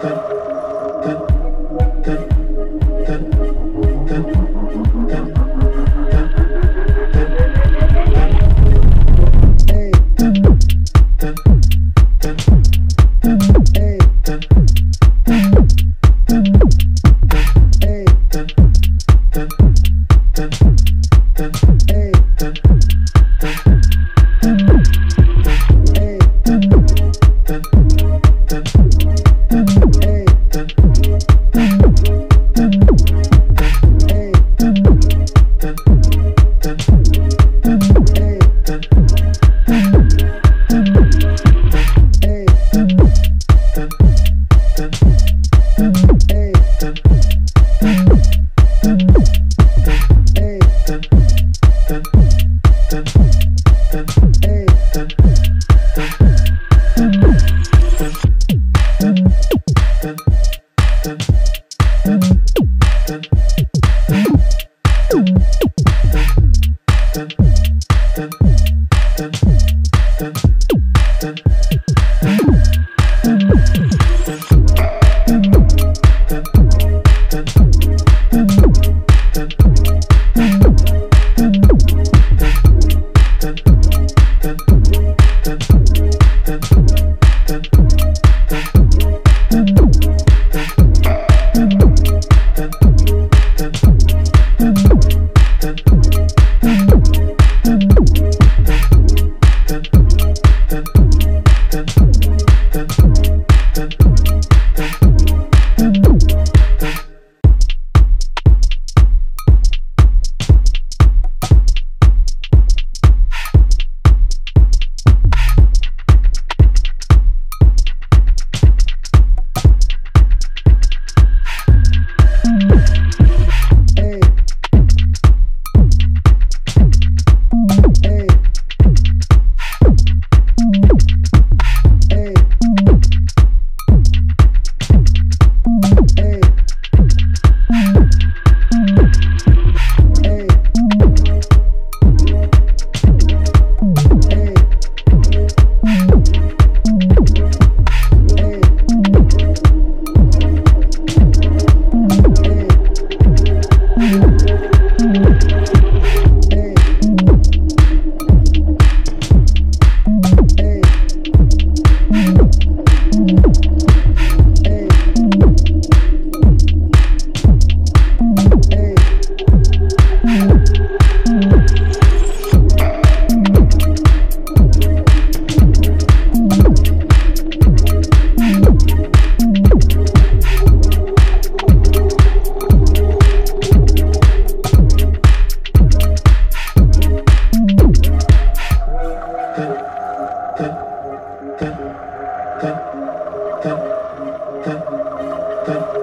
Good. 对。